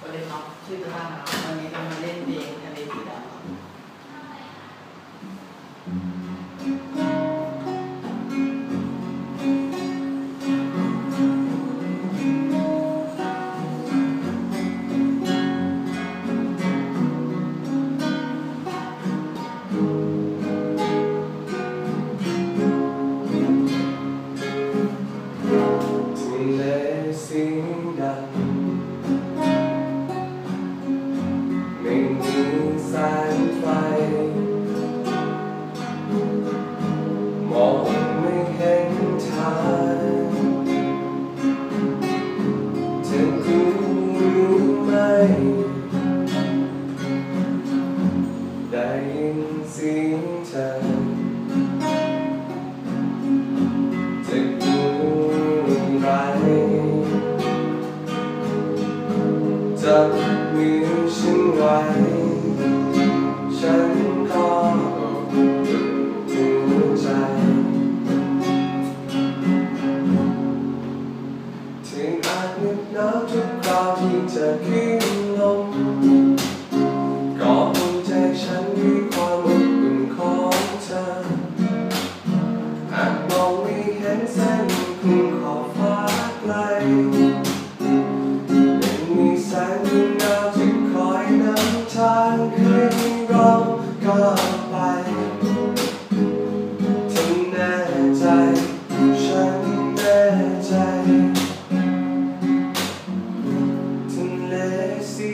ก็เลยน็อกชื่อตะบ้านนะครับวันนี้จะมาเล่นเพลงทะเลสีดำครับทะเลสีดำ จับมือฉันไว้ ฉันก็อบอุ่นหัวใจ ถึงอาจเหน็บหนาวทุกคราวที่จะขึ้นลมก็ภูมิใจฉันด้วยความอบอุ่นของเธออาจมองไม่เห็นเส้นางให้เราก้าวไปเธอแน่ใจ ฉันแน่ใจทะเลสี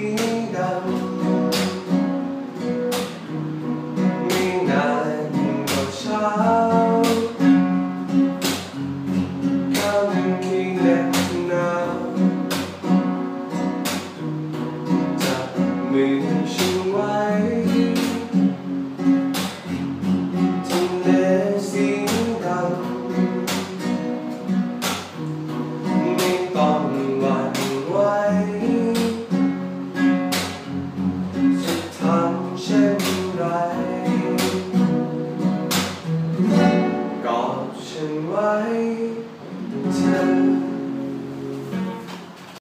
ดำไม่นานก็เช้าข้ามคืนเหน็บหนาว away.